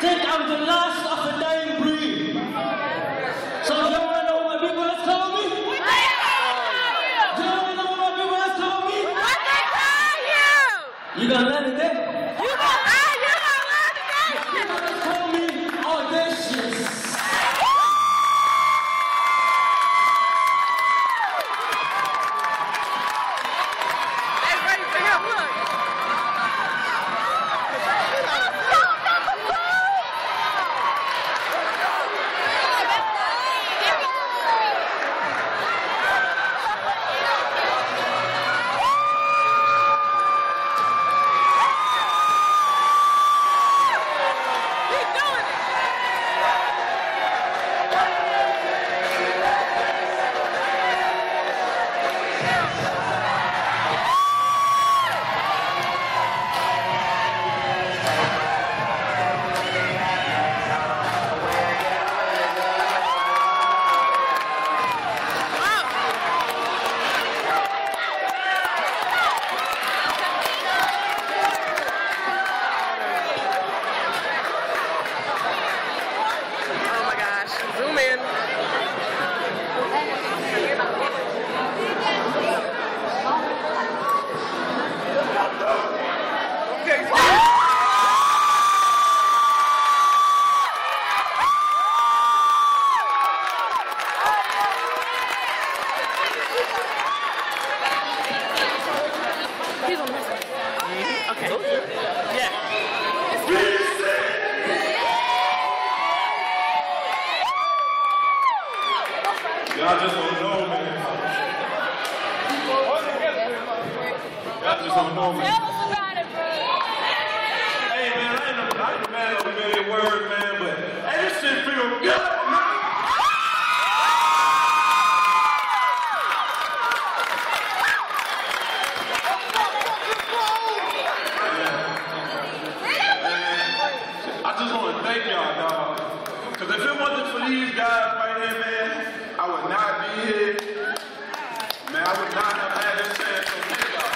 think I'm the last of a dying breed. So you wanna know what people has called me? Do you wanna know what people has called me? What they tell You gonna let it Y'all just don't know, man. Hey, man, I ain't, no, I ain't a man of a million words, man, but hey, this shit feel good, man. I just want to thank y'all, dog. Because if it wasn't for these guys right here, man, I would not be here. Man, I would not have had this chance. So thank y'all.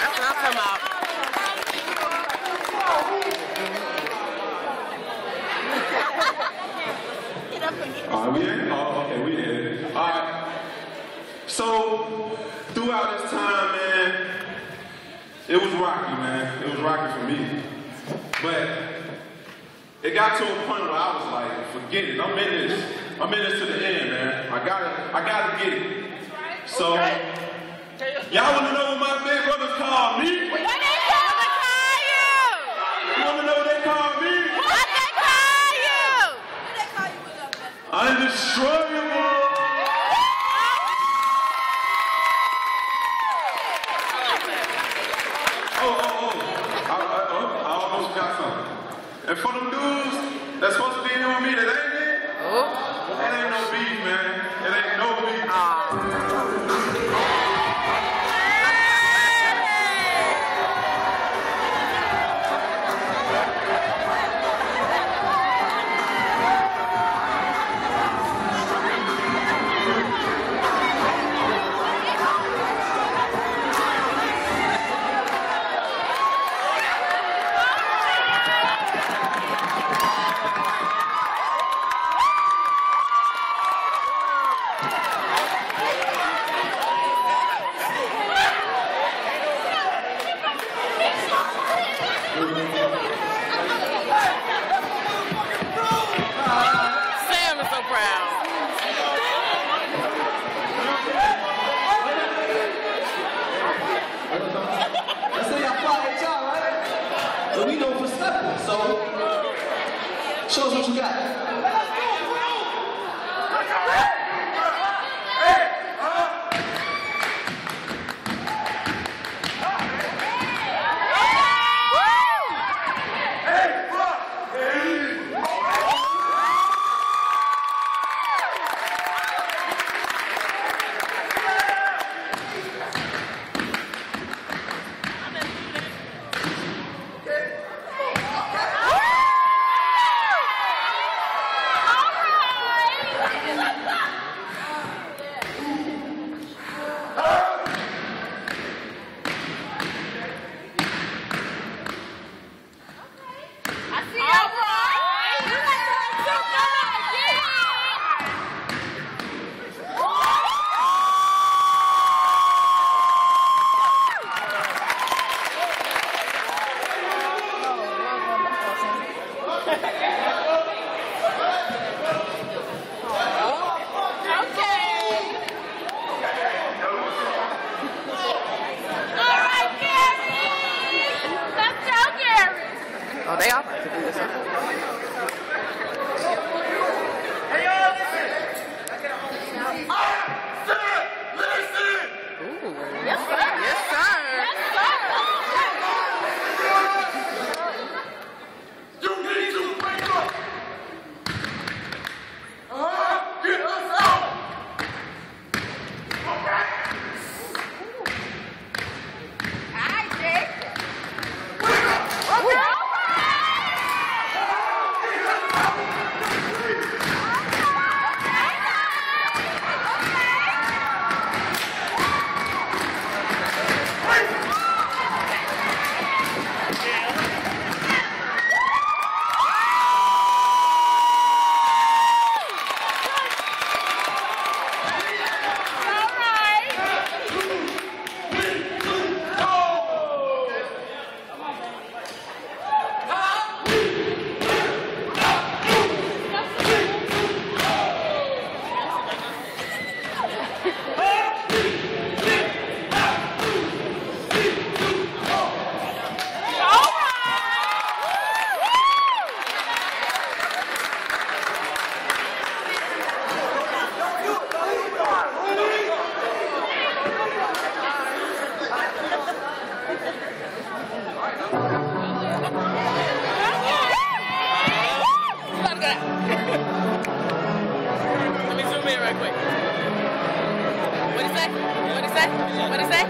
That's what I'm talking about. Are we in? Oh, okay, we in. All right. So, throughout this time, man, it was rocky, man. It was rocky for me. But it got to a point where I was like, forget it. I'm in this. I'm in this to the end, man. I gotta, I gotta get it. So, y'all wanna know what my big brothers call me? You wanna know what they call me? Undestroyable. Oh, oh, oh. I, I, oh, I almost got something. And for them dudes that's supposed to be here with me that ain't it, oh. that ain't no beef, man. It ain't no beef. Sam is so proud. I say I fly at y'all, right? But we know for stepping, so show us what Yap. Let me zoom in right quick. What is that? What is that? What is say?